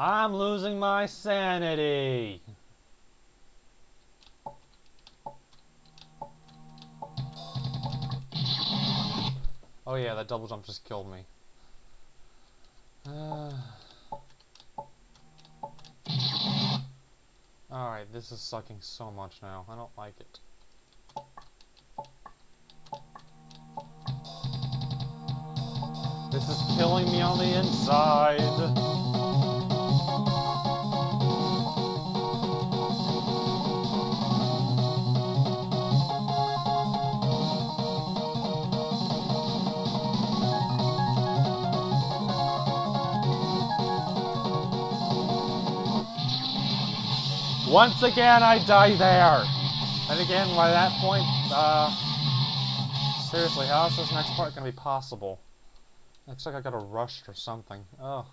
I'm losing my sanity. Oh yeah, that double jump just killed me. Uh... Alright, this is sucking so much now. I don't like it. This is killing me on the inside. Once again, I die there. And again, by that point, uh, seriously, how is this next part going to be possible? Looks like I got a rushed or something. Oh.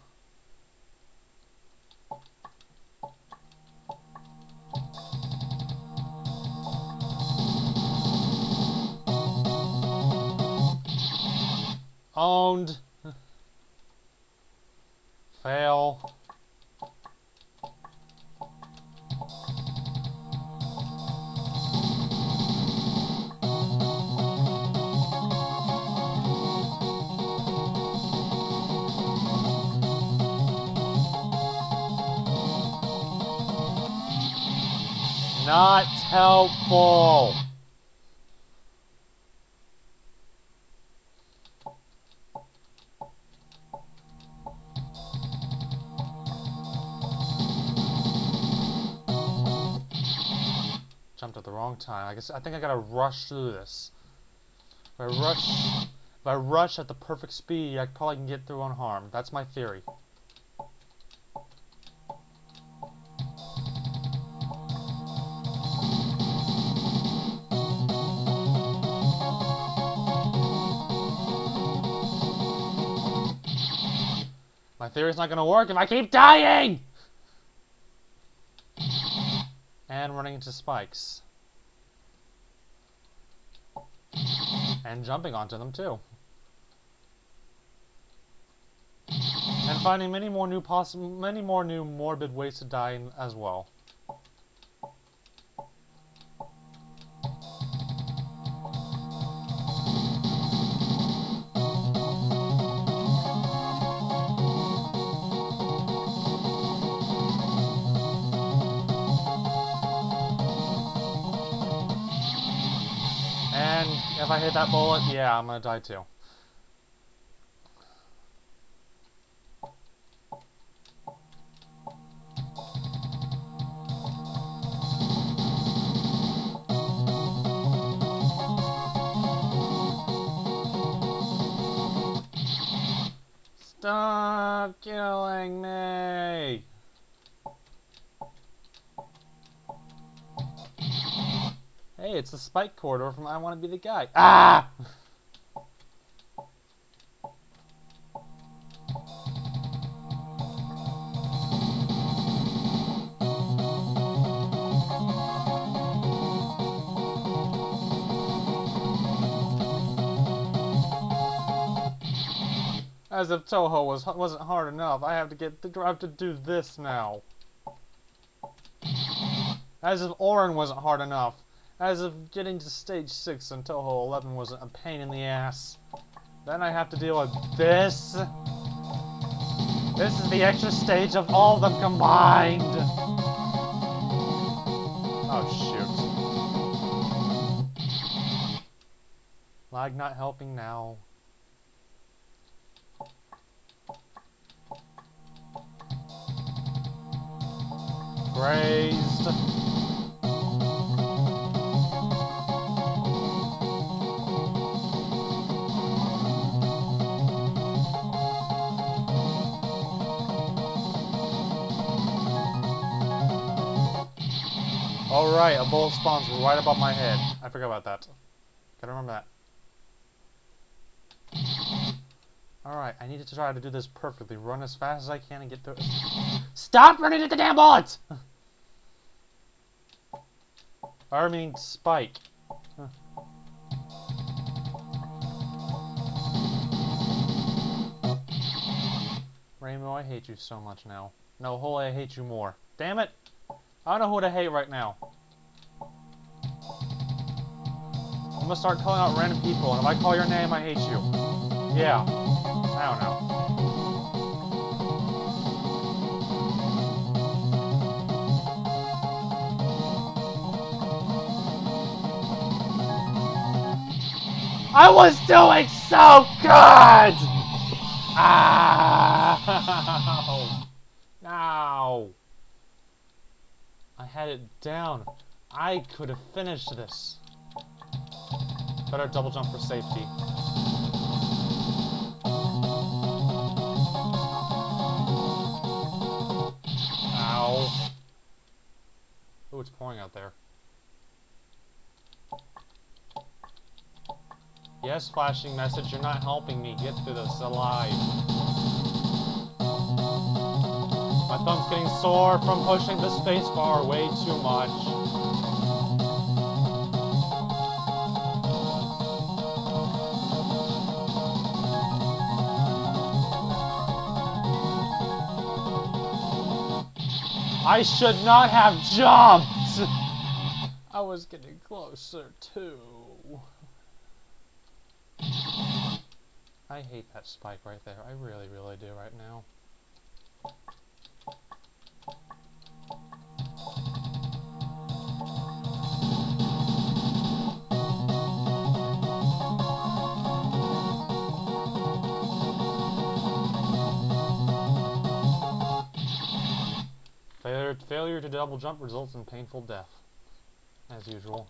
Owned. Fail. Not helpful. Jumped at the wrong time. I guess I think I gotta rush through this. If I rush, if I rush at the perfect speed, I probably can get through unharmed. That's my theory. My theory's not gonna work if I keep dying! And running into spikes. And jumping onto them too. And finding many more new possible many more new morbid ways to die as well. If I hit that bullet, yeah, I'm gonna die too. Stop killing me! Hey, it's the spike corridor from I Want to Be the Guy. Ah! As if Touhou was wasn't hard enough, I have to get the drive to do this now. As if Auron wasn't hard enough, as if getting to stage 6 on Touhou 11 wasn't a pain in the ass. Then I have to deal with this. This is the extra stage of all of them combined. Oh, shoot. Lag not helping now. Grazed. Oh right, a bullet spawns right above my head. I forgot about that. Gotta remember that. Alright, I need to try to do this perfectly. Run as fast as I can and get through it. Stop running at the damn bullets! Mean, spike. Rainbow, I hate you so much now. No, Holy, I hate you more. Damn it! I don't know who to hate right now. I'm gonna start calling out random people, and if I call your name, I hate you. Yeah. I don't know. I was doing so good! Ah! No! I had it down. I could have finished this. Better double jump for safety. Ow. Oh, it's pouring out there. Yes, flashing message, you're not helping me get through this alive. My thumb's getting sore from pushing the spacebar way too much. I should not have jumped! I was getting closer too. I hate that spike right there. I really, really do right now. Failure, to double jump results in painful death. As usual.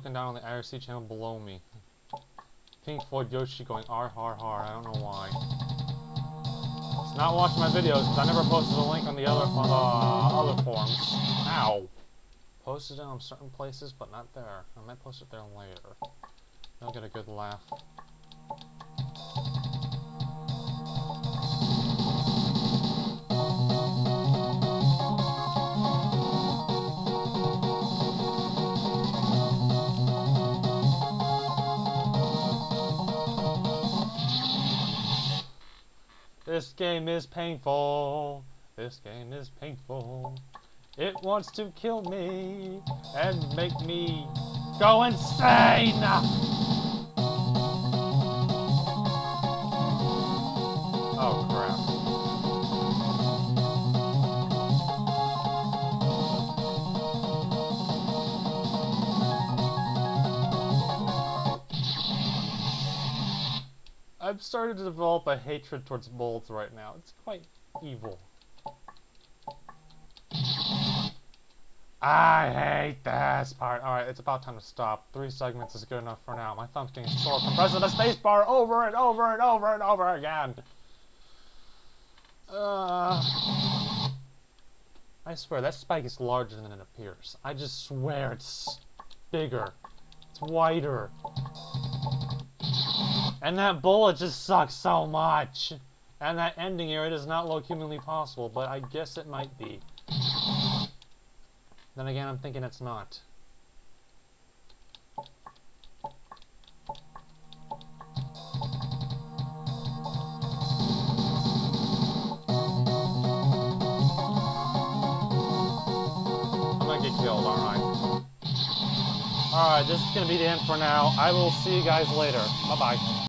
Looking down on the IRC channel below me. Pink Floyd Yoshi going R har har. I don't know why. It's not watching my videos because I never posted a link on the other other forums. Ow! Posted it on certain places, but not there. I might post it there later. I'll get a good laugh. This game is painful. This game is painful. It wants to kill me and make me go insane. Oh crap. I've started to develop a hatred towards moles right now. It's quite evil. I hate this part. Alright, it's about time to stop. Three segments is good enough for now. My thumb's getting sore from pressing the spacebar over and over and over and over again. Uh, I swear, that spike is larger than it appears. I just swear it's bigger. It's wider. And that bullet just sucks so much. And that ending area does not look humanly possible, but I guess it might be. Then again, I'm thinking it's not. Killed, alright. Alright, this is gonna be the end for now. I will see you guys later. Bye-bye.